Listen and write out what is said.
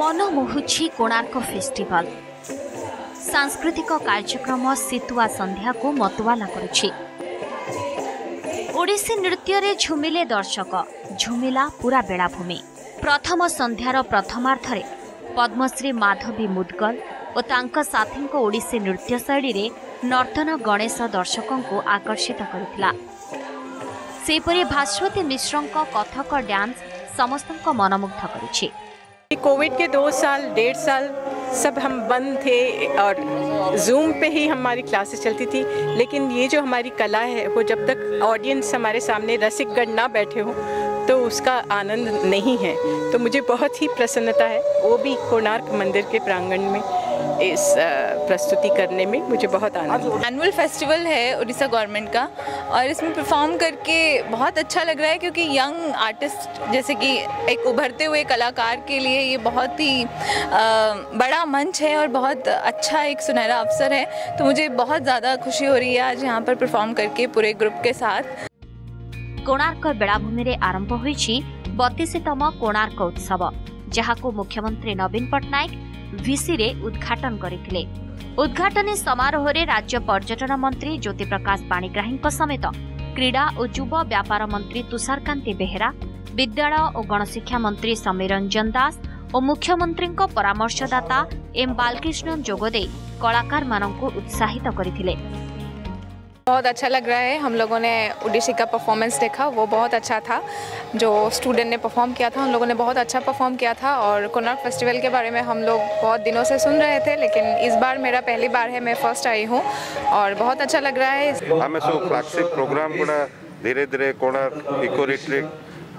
ମନମୋହୁଛି Konark festival ସାଂସ୍କୃତିକ କାର୍ଯ୍ୟକ୍ରମ ସିତୁଆ ସନ୍ଧ୍ୟାକୁ ମତୁଆଲା କରୁଛି ଓଡ଼ିଶୀ ନୃତ୍ୟରେ ଝୁମିଲେ ଦର୍ଶକ ଝୁମିଲା ପୁରା ବେଳାଭୂମି ପ୍ରଥମ ସନ୍ଧ୍ୟାର ପ୍ରଥମାର୍ଦ୍ଧରେ ପଦ୍ମଶ୍ରୀ ମାଧବୀ ମୁଦଗଲ ଓ ତାଙ୍କ ସାଥୀଙ୍କ ଓଡ଼ିଶୀ ନୃତ୍ୟ ଶୈଳୀରେ ନର୍ତ୍ତନ ଗଣେଶ ଦର୍ଶକଙ୍କୁ ଆକର୍ଷିତ କରିଥିଲା ସେହିପରି ଭାସ୍ୱତୀ ମିଶ୍ରଙ୍କ କଥକ ଡ୍ୟାନ୍ସ समस्त मनमुग्ध कर कोविड के दो साल डेढ़ साल सब हम बंद थे और जूम पे ही हमारी क्लासेस चलती थी लेकिन ये जो हमारी कला है वो जब तक ऑडियंस हमारे सामने रसिकगढ़ ना बैठे हों तो उसका आनंद नहीं है तो मुझे बहुत ही प्रसन्नता है वो भी कोणार्क मंदिर के प्रांगण में इस प्रस्तुति करने में मुझे बहुत आनंद एनुअल फेस्टिवल है उड़ीसा गवर्नमेंट का और इसमें परफॉर्म करके बहुत अच्छा लग रहा है क्योंकि यंग आर्टिस्ट जैसे कि एक उभरते हुए कलाकार के लिए ये बहुत ही बड़ा मंच है और बहुत अच्छा एक सुनहरा अवसर है तो मुझे बहुत ज़्यादा खुशी हो रही है आज यहाँ पर परफॉर्म करके पूरे ग्रुप के साथ କୋଣାର୍କ ବେଳାଭୂମିରେ ଆରମ୍ଭ ହୋଇଛି ବତିଶତମ कोणार्क उत्सव ଯାହାକୁ ମୁଖ୍ୟମନ୍ତ୍ରୀ ନବୀନ ପଟ୍ଟନାୟକ ଭିସିରେ ଉଦ୍ଘାଟନ କରିଥିଲେ ଉଦ୍ଘାଟନୀ ସମାରୋହରେ ରାଜ୍ୟ ପର୍ଯ୍ୟଟନ ମନ୍ତ୍ରୀ ଜ୍ୟୋତିପ୍ରକାଶ ପାଣିଗ୍ରାହୀଙ୍କ ସମେତ କ୍ରୀଡ଼ା ଓ ଯୁବ ବ୍ୟାପାର ମନ୍ତ୍ରୀ ତୁଷାରକାନ୍ତି ବେହେରା ବିଦ୍ୟାଳୟ ଓ ଗଣଶିକ୍ଷା ମନ୍ତ୍ରୀ ସମୀର ରଞ୍ଜନ ଦାସ ଓ ମୁଖ୍ୟମନ୍ତ୍ରୀଙ୍କ ପରାମର୍ଶଦାତା ଏମ୍ ବାଲକ୍ରିଷ୍ଣନ ଯୋଗଦେଇ କଳାକାରମାନଙ୍କୁ ଉତ୍ସାହିତ କରିଥିଲେ बहुत अच्छा लग रहा है हम लोगों ने उड़ीसी का परफॉर्मेंस देखा वो बहुत अच्छा था जो स्टूडेंट ने परफॉर्म किया था हम लोगों ने बहुत अच्छा परफॉर्म किया था और कोनार्क फेस्टिवल के बारे में हम लोग बहुत दिनों से सुन रहे थे लेकिन इस बार मेरा पहली बार है मैं फर्स्ट आई हूँ और बहुत अच्छा लग रहा है प्रोग्राम धीरे धीरे कोणार्क इको रिट्रिक